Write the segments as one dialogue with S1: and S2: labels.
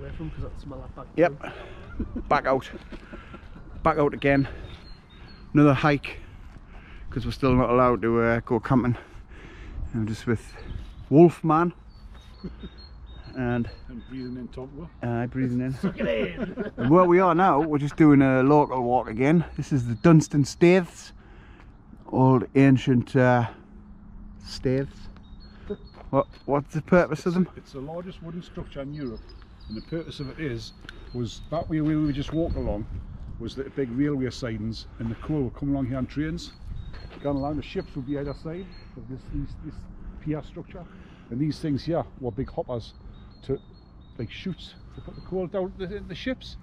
S1: away from because that smell that back.
S2: Yep. Back out. Back out again. Another hike because we're still not allowed to uh, go camping. I'm just with Wolfman and
S3: And breathing in top of
S2: uh, breathing in. and where we are now, we're just doing a local walk again. This is the Dunston Staiths, old ancient uh, staiths. What what's the purpose of them?
S3: It's the largest wooden structure in Europe, and the purpose of it is was that way we were just walking along was the big railway sidings, and the coal would come along here on trains, going along. The ships would be either side of this this, this pier structure, and these things here were big hoppers to like chutes to put the coal down the, the ships.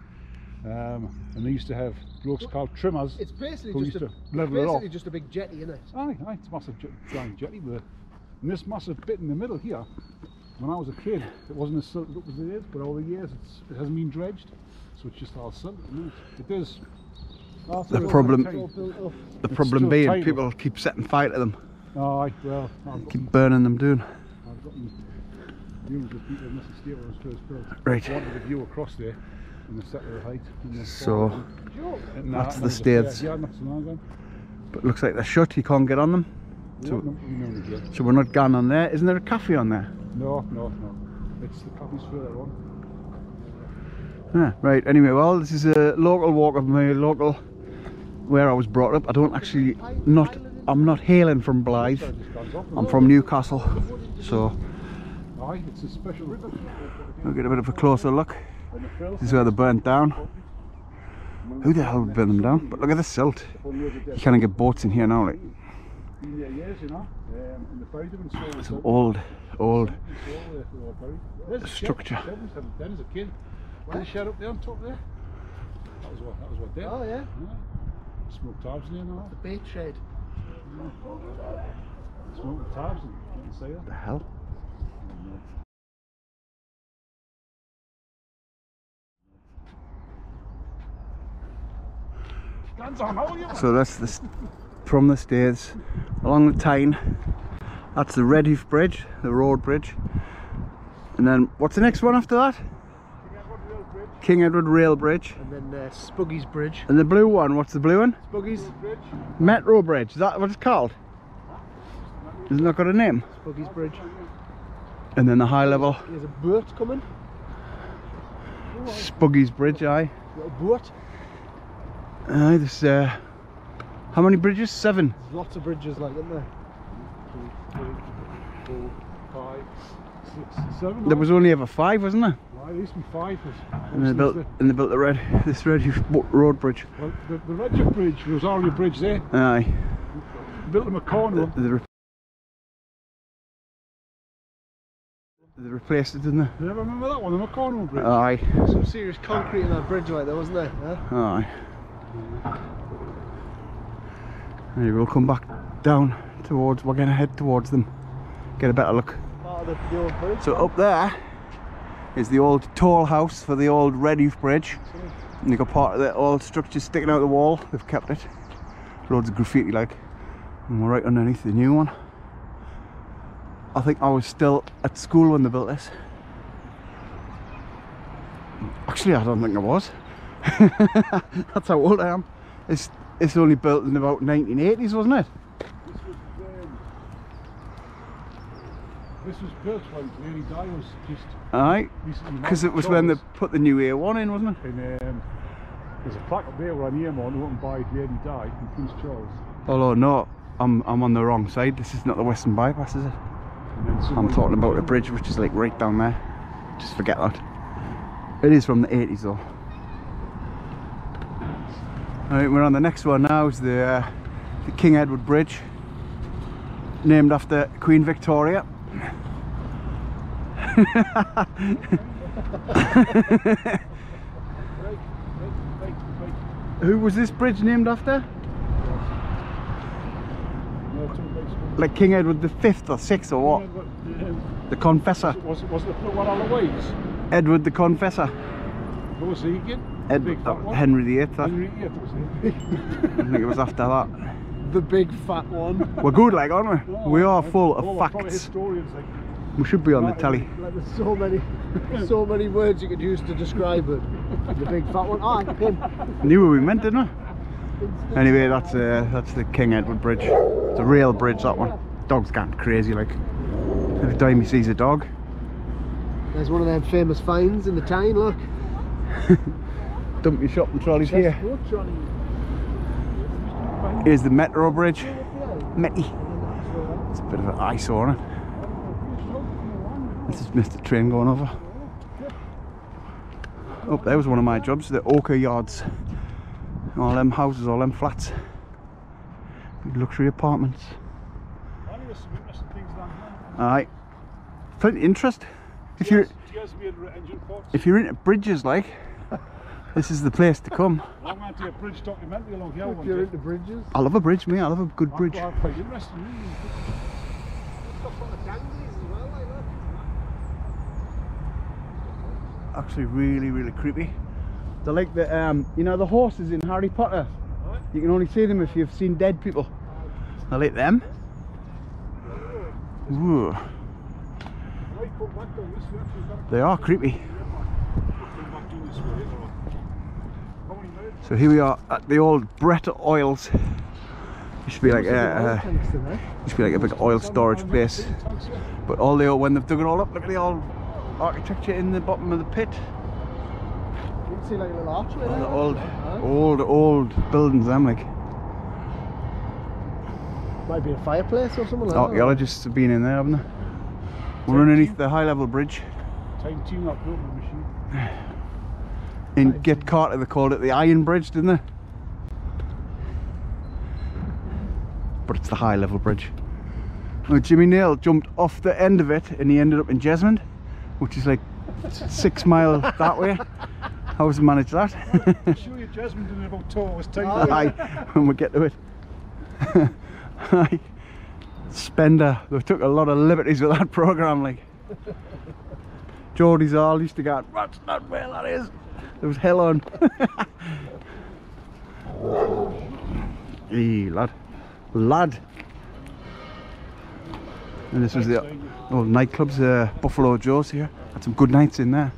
S3: Um, and they used to have blokes called trimmers.
S1: It's basically
S3: Who
S1: just a
S3: used to level it
S1: basically
S3: off.
S1: just a big jetty, isn't it?
S3: Aye, aye, it's a massive giant jetty with it. And this massive bit in the middle here, when I was a kid, it wasn't as silted up as it is, but over the years it's, it hasn't been dredged, so it's just all silted. It it is.
S2: The problem- The
S3: It's
S2: problem being
S3: tiny.
S2: people keep setting fire to them,
S3: Oh, aye, well, I've got,
S2: keep burning them doing.
S3: I've got views of people in this estate when it was first built.
S2: Right.
S3: Wanted a view across there, and they set their height.
S2: So-
S3: and
S2: that's
S3: that
S2: the stairs.
S3: Yeah, that's the long one.
S2: But it looks like they're shut, you can't get on them.
S3: Yeah,
S2: So-
S3: no, we know the jet.
S2: So we're not going on there. Isn't there a cafe on there?
S3: No, no, no. It's the coffee's further on.
S2: Yeah, right. Anyway, well, this is a local walk of my local where I was brought up. I don't actually not. I'm not hailing from Blythe.
S3: So it just goes off.
S2: I'm from Newcastle, so
S3: Aye, it's a special river.
S2: we'll get a bit of a closer look.
S3: And the frills
S2: This is where they burnt down. Who the hell would burn them down? But look at the silt. You can't get boats in here now. Like
S3: been there years, you know. Um, and the buried them in soil.
S2: some old, old
S3: in soil there, they were buried. There's a
S2: structure.
S3: Shed was had then as a kid. Where the shed up there on top there? That was what that was what did.
S1: Oh yeah,
S3: Yeah. Smoked tabs in there and all.
S1: the bait shed.
S3: Smoked tabs and you can say that.
S2: the hell.
S3: Guns on, how are you?
S2: So that's the s- from the stairs along the Tyne. That's the Redheugh Bridge, the road bridge. And then what's the next one after that? King Edward Rail Bridge.
S1: And then uh, Spuggy's Bridge.
S2: And the blue one, what's the blue one?
S1: Spuggy's, Bridge.
S2: Metro Bridge, is that what it's called? It not got a name?
S1: Spuggy's Bridge.
S2: And then the high level
S1: There's a boat coming.
S2: Spuggy's Bridge, aye.
S1: Little boat.
S2: Aye, this, uh, how many bridges? Seven.
S1: There's lots of bridges like, isn't there?
S3: Two, three, four, five, six, seven.
S2: There was only ever five, wasn't there?
S3: Well, there used to be five.
S2: And they built,
S3: the-
S2: and they built the red, this bo- Road Bridge.
S3: Well, the, the Redheugh Bridge, was already a bridge there.
S2: Aye.
S3: Built them a corner.
S2: They, re- they replaced it, didn't they?
S3: You ever remember that one? The McCormick Bridge.
S2: Aye.
S1: Some serious concrete in that bridge like there, wasn't there? Huh?
S2: Aye. We'll come back down towards, we're going to head towards them. Get a better look. So up there is the old toll house for the old Redheugh Bridge. And you've got part of the old structure sticking out the wall. They've kept it. Loads of graffiti like. And we're right underneath the new one. I think I was still at school when they built this. Actually, I don't think I was. That's how old I am. It's it's only built in about 1980s, wasn't it?
S3: This was, um, this was built when Lady Di was just
S2: Aye, because it was when they put the new A1 in, wasn't it?
S3: And um, there's a plaque up there where I'm here on went by Lady Di in Prince Charles.
S2: Although no, I'm I'm on the wrong side. This is not the Western Bypass, is it? I'm talking about the bridge which is like right down there. Just forget that. It is from the 80s though. Alright, we're on the next one now. Is the uh, the King Edward Bridge, named after Queen Victoria.
S3: Right, right, right, right.
S2: Who was this bridge named after?
S3: No, two bridges.
S2: Like King Edward the Fifth or Sixth or what? The Confessor.
S3: Was it, was it the one on the waves?
S2: Edward the Confessor.
S3: Who was he again?
S2: Ed,
S3: Big
S2: uh? Henry VIII. I
S3: Henry VIII he?
S2: think it was after that.
S1: The big fat one.
S2: We're good, like, aren't we? We are full
S3: Oh,
S2: of
S3: we're
S2: facts.
S3: like.
S2: We should be on the telly.
S1: Like there's so many, so many words you could use to describe it. The big fat one. Ah, him.
S2: Knew what we meant, didn't we? Anyway, that's uh, that's the King Edward Bridge. It's a real bridge, that one. Dog's gone crazy, like. Every time he sees a dog.
S1: There's one of them famous finds in the town. Look.
S2: Dump your shopping trolleys here. Here's the Metro Bridge. Metty. It's a bit of an eyesore, eh? isn't it? This is missed the train going over. Oh, there was one of my jobs, the Ochre Yards. All them houses, all them flats. Big luxury apartments.
S3: Only there's some interesting things down here.
S2: Aye. Plenty of interest. If you're
S3: Tears made with engine ports.
S2: if you're into bridges like, this is the place to come.
S3: I went to a bridge documentary along here
S1: If
S3: one
S1: you're into bridges.
S2: I love a bridge, me. I love a good bridge.
S3: Quite quite interesting.
S2: Actually, really, really creepy. They're like the um, you know, the horses in Harry Potter. You can only see them if you've seen dead people. I like them. Ooh,
S3: Right, come back down this way. actually, we've
S2: they are creepy.
S3: come back down this way. or- How many minutes?
S2: So here we are at the old Brett Oils. Used to be like a, uh,
S1: to that.
S2: used to be like a big oil storage place. But all the when they've dug it all up, look at the old architecture in the bottom of the pit.
S1: You can see like a little archway
S2: All the old, old, old buildings. I'm like,
S1: Might be a fireplace or something like that.
S2: archaeologists have been in there, haven't they? We're underneath the high level bridge.
S3: Time built the machine.
S2: In Get Carter, they called it the Iron Bridge, didn't they? But it's the high level bridge. Well, Jimmy Nail jumped off the end of it and he ended up in Jesmond, which is like six miles that way. How was he manage that?
S3: I'll show you Jesmond in about two hours time.
S2: Aye, when we get to it. Aye. Spender, they took a lot of liberties with that programme, like. Geordie's all used to go, that's not where that is. There was hell on. Hey, lad. Lad. And this was the old nightclubs, uh, Buffalo Joe's here. Had some good nights in there.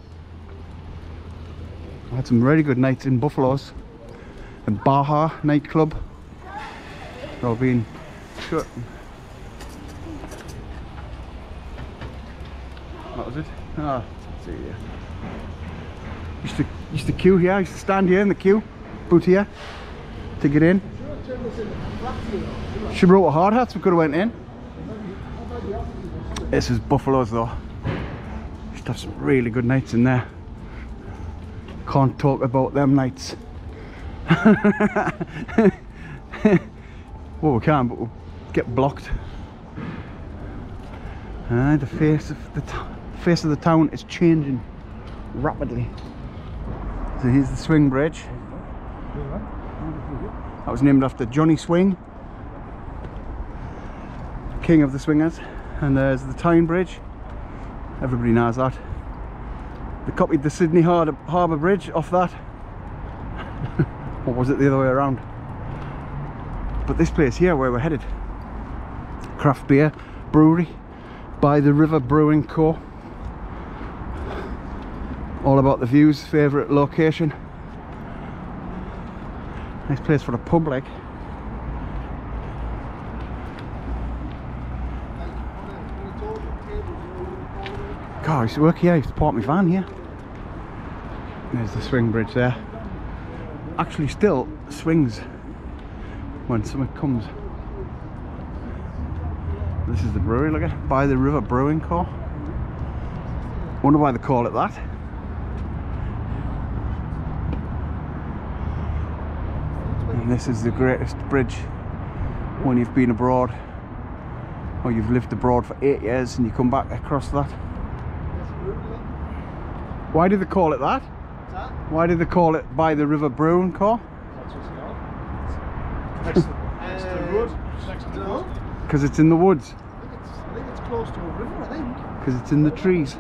S2: I had some really good nights in Buffalo's. And Baja nightclub. They're all being shut. It? Ah, here. Used to used to queue here. Used to stand here in the queue, boot here, to get in. She brought a hard hats. We could have went in. This is Buffalo's though. Used to have some really good nights in there. Can't talk about them nights. well, we can, but we'll get blocked. And the face of the face of the town is changing rapidly. So here's the swing bridge. That was named after Johnny Swing, king of the swingers. And there's the town bridge. Everybody knows that. They copied the Sydney Har- Harbour Bridge off that. or was it the other way around? But this place here, where we're headed, craft beer brewery by the River Brewing Co. All about the views, favourite location. Nice place for a public. God, I used to work here, I used to park my van here. There's the swing bridge there. Actually still swings when summer comes. This is the brewery, look at by the River Brewing Co. Wonder why they call it that. And this is the greatest bridge when you've been abroad or you've lived abroad for eight years and you come back across that. Why do they call it that? Why do they call it by the River Brewing Co?
S3: That's what's Next to, next to the road. Next to the
S1: No.
S3: road.
S2: Because it's in the woods.
S1: I think it's, I think it's close to a river, I think.
S2: Because it's in the trees.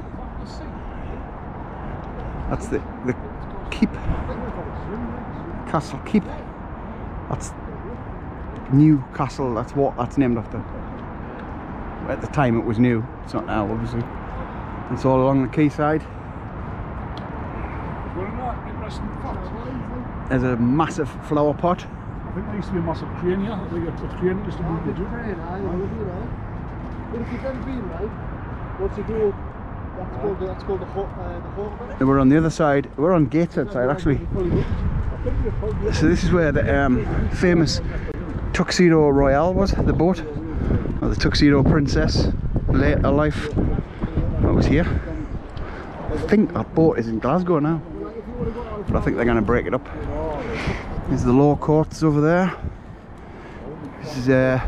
S2: That's the, the keep. Castle Keep. That's Newcastle, that's what that's named after. at the time it was new. It's not now, obviously. It's all along the quayside.
S3: Well, not interesting fact.
S2: There's a massive flower pot.
S3: I think there used to be a massive crane here. I think a, a crane used to move the
S1: Good
S3: jug.
S1: train, aye, it would be, right? But if you've never been, right, once you go, that's called the, that's called the hut, uh, the hut.
S2: We're on the other side. We're on Gateshead side actually. So this is where the um, famous Tuxedo Royale was, the boat, or the Tuxedo Princess, later life. That was here. I think that boat is in Glasgow now, but I think they're going to break it up. There's the law courts over there. This is uh,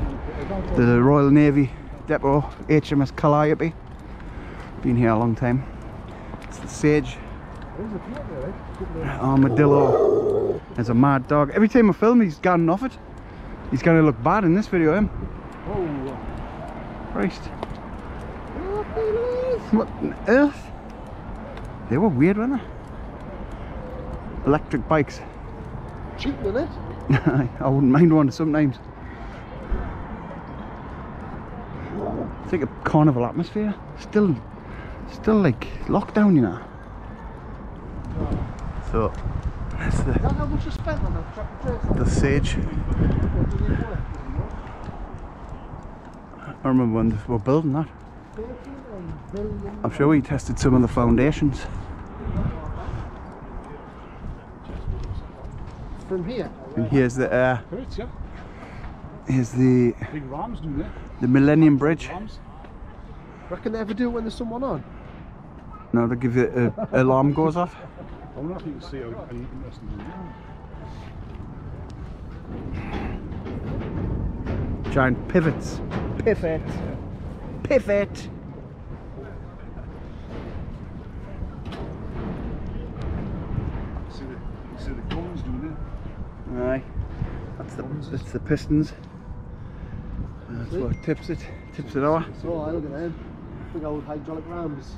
S2: the Royal Navy depot, HMS Calliope. Been here a long time. It's the Sage armadillo. There's a mad dog. Every time I film, he's gotten off it. He's going to look bad in this video, him.
S3: Oh,
S2: Christ. What on earth? They were weird, weren't they? Electric bikes.
S1: Cheap, isn't it?
S2: I wouldn't mind one sometimes. It's like a carnival atmosphere. Still, still like lockdown, you know. So, the,
S1: how much you spent on that tractor
S2: the Sage.
S1: What did it work?
S2: I remember when they were building that. I'm sure we tested some of the foundations.
S1: From here.
S2: And here's the uh, here's the
S3: rams do
S2: the Millennium Bridge.
S1: Reckon they ever do it when there's someone on?
S2: No, they give you a alarm goes off.
S3: I wonder if you can see how how interesting it is.
S2: Giant pivots. Pivot. Pivot.
S3: See the, see the guns doing it.
S2: Aye. That's the that's the pistons. That's what tips it. Tips it over.
S1: So I look at them. Big old hydraulic rams.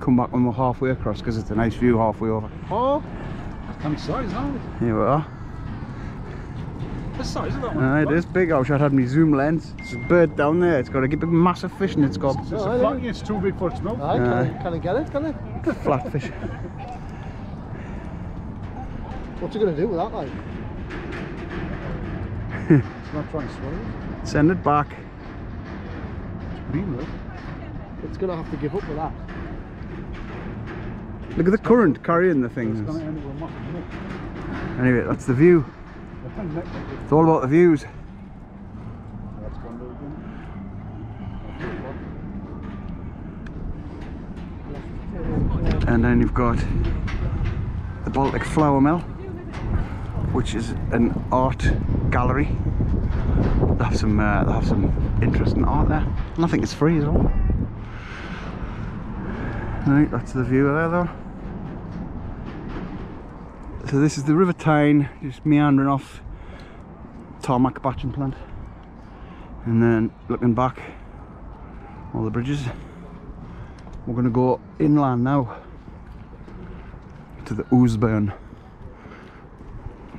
S2: Come back when we're halfway across because it's a nice view halfway over.
S1: Oh,
S3: Kind of size, isn't it?
S2: Here we are.
S3: The size of that one.
S2: Aye, it is big. I wish I'd had my zoom lens. There's a bird down there. It's got a big massive fish in its gob.
S3: It's
S1: Oh,
S3: a
S1: I
S3: flat, it's too big for its mouth.
S1: I can,
S2: Aye.
S1: can I get it? Can I?
S2: Flatfish.
S1: What's it gonna do with that, like?
S3: It's not trying to swallow it.
S2: Send it back.
S3: It's being there.
S1: It's gonna have to give up with that.
S2: Look at the current carrying the things.
S3: going to end up with a massive neck.
S2: Anyway, that's the view.
S3: The neck like this.
S2: It's all about the views.
S3: That's gone down again.
S2: And then you've got the Baltic Flour Mill, which is an art gallery. They have some, uh, they have some interesting art there, and I think it's free as well. Right, that's the view there though. So this is the River Tyne, just meandering off tarmac batching plant, and then looking back, all the bridges. We're gonna go inland now to the Ouseburn.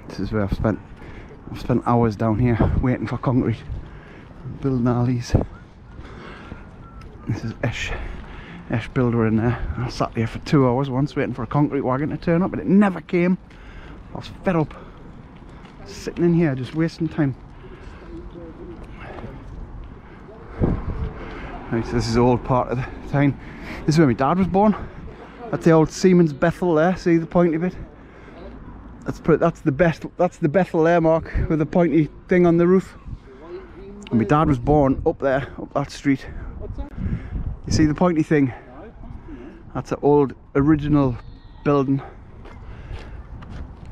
S2: This is where I've spent I've spent hours down here waiting for concrete, building all these. This is Esh Esh Builder in there. I sat there for two hours once waiting for a concrete wagon to turn up, but it never came. I was fed up sitting in here just wasting time. Right, so this is the old part of the town. This is where my dad was born. That's the old Seamen's Bethel there. See the pointy bit? That's that's the best. That's the Bethel there, Mark, with the pointy thing on the roof. And my dad was born up there, up that street. You see the pointy thing? That's an old original building.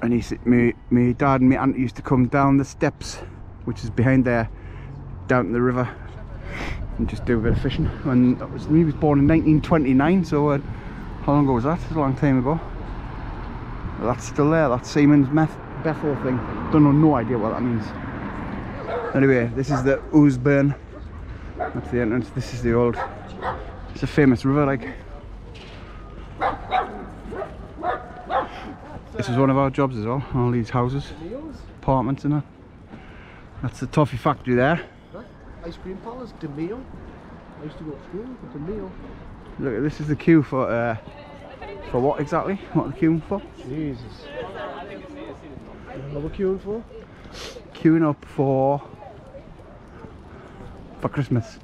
S2: And he said, me, me dad and my aunt used to come down the steps, which is behind there, down to the river, and just do a bit of fishing. When that was, he was born in 1929, so uh, how long ago was that? A long time ago. That's still there. That's Siemens Meth Bethel thing. Don't know, no idea what that means. Anyway, this is the Ouseburn. That's the entrance. This is the old. It's a famous river, like. This is one of our jobs as well. All these houses, apartments, and that. That's the toffee factory there.
S1: ice cream parlours, DeMille. I used to go to school with the meal.
S2: Look, this is the queue for uh, for what exactly? What are they queuing for?
S1: Jesus. What we're queuing for?
S2: Queuing up for for Christmas.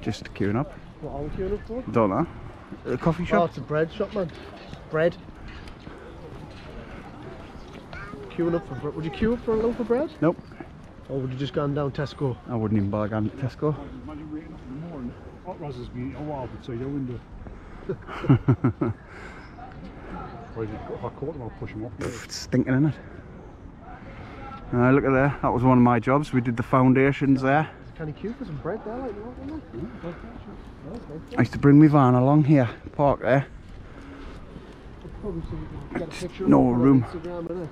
S2: Just queuing up.
S1: What are we queuing up for?
S2: Don't know. A coffee
S1: Oh,
S2: shop.
S1: it's a bread shop, man. Bread. Queuing up for. Would you queue up for a loaf of bread?
S2: Nope.
S1: Or would you just gone down Tesco?
S2: I wouldn't even bother going to Tesco.
S3: Imagine waiting up in the morning. Hot Ros has been a while outside your window. Or if, you- if I caught them, I'll push them off. Yeah.
S2: It's stinking in it. Uh, look at there. That was one of my jobs. We did the foundations there.
S1: Can you queue for some bread there, like you want, isn't?
S2: I used to bring my van along here, park there.
S1: Probably so we can get a
S2: Just
S1: picture of
S2: no
S1: it, put it on
S2: room.
S1: Instagram, innit?
S2: Right,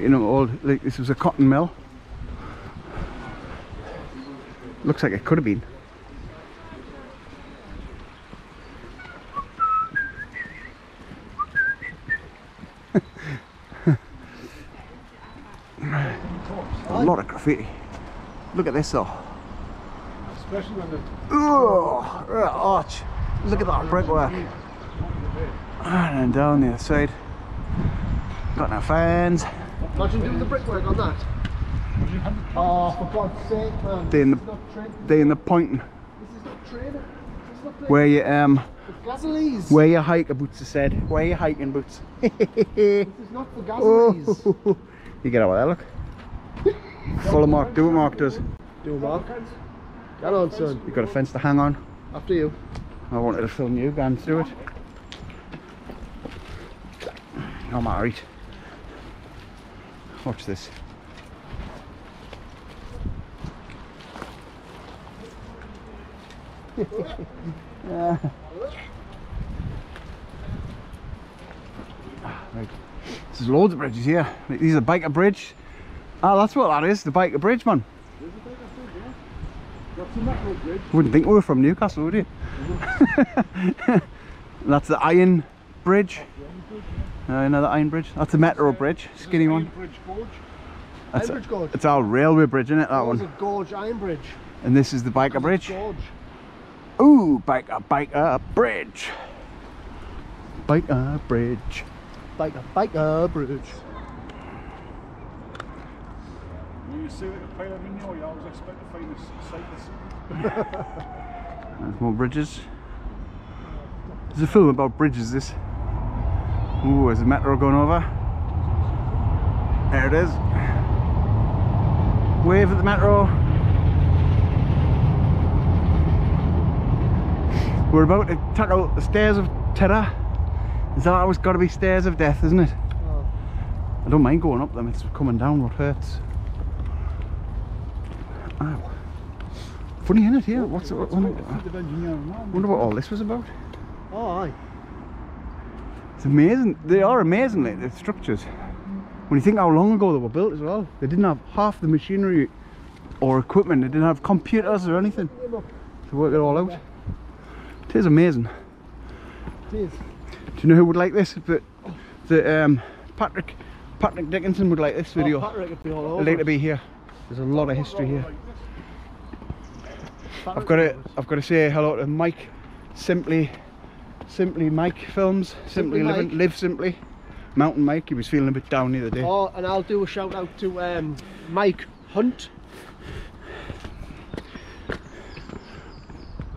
S2: you know, old. Like this was a cotton mill. Looks like it could have been. a lot of graffiti. Look at this though.
S3: Especially when the
S2: Oh, arch. Look at that brickwork. And then down the other side. Got no fans.
S1: Imagine doing the brickwork on that. Oh, for God's sake, man.
S2: They in the-
S1: This is not train.
S2: They in the pointing
S1: This is not training. This is
S2: where you um
S1: for Gasolese.
S2: where your hiker boots are said. Where your hiking boots.
S1: This is not for Gasolese.
S2: oh, you get over there, look. Follow Mark, do what Mark does.
S1: Do Mark. Get on, son.
S2: You've got a fence to hang on.
S1: After you.
S2: I wanted to film you, go and through it. I'm alright. Watch this. Yeah. Right. There's loads of bridges here. These are biker bridge. Ah, that's what that is, the biker bridge, man. Wouldn't think we were from Newcastle, would you? That's the Iron Bridge. Uh, another Iron Bridge. That's the Metro Bridge, skinny one.
S3: Bridge Gorge.
S2: That's
S1: Iron Bridge Gorge.
S2: It's our railway bridge, isn't it? That
S1: That was a
S2: one.
S1: gorge Iron Bridge.
S2: And this is the biker bridge.
S1: Gorge.
S2: Ooh, biker, biker bridge. Biker bridge.
S1: Biker, biker bridge.
S3: You see like a pile of manure, you always expect to find a cyclist.
S2: There's more bridges. There's a film about bridges, this. Ooh, there's the metro going over. There it is. Wave at the metro. We're about to tackle the stairs of terror. Is that always got to be stairs of death, isn't it?
S1: Oh.
S2: I don't mind going up them, it's coming down what hurts. Ah, Ow. Funny, isn't oh, it? Here, what's it? What,
S3: It's quite a feat of engineering, man.
S2: wonder what all this was about.
S1: Oh, aye.
S2: It's amazing. They are amazing, like, the structures. When you think how long ago they were built as well, they didn't have half the machinery or equipment. They didn't have computers or anything to work it all out. It is amazing.
S1: It is.
S2: Do you know who would like this? The, the um, Patrick Patrick Dickinson would like this video.
S1: Oh, Patrick would be all over.
S2: I'd like to be here. There's a lot of history here. I've got to. I've got to say hello to Mike, simply, simply Mike Films, simply,
S1: Simply
S2: living, live simply. Mountain Mike, he was feeling a bit down the other day.
S1: Oh, and I'll do a shout out to um, Mike Hunt.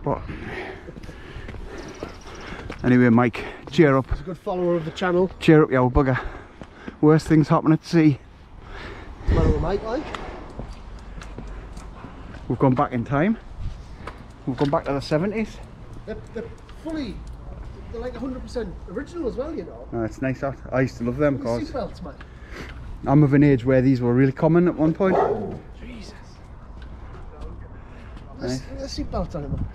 S2: But anyway, Mike, cheer up,
S1: He's a good follower of the channel.
S2: cheer up, you old bugger. Worst things happen at sea.
S1: What's Mike, like?
S2: We've gone back in time. We've gone back to the 70s.
S1: They're, they're fully, they're like 100% original as well, you know.
S2: Oh, it's nice that. I used to love them
S1: The
S2: because
S1: seatbelts, man.
S2: I'm of an age where these were really common at one point.
S1: Jesus. There's, there's seatbelts on man.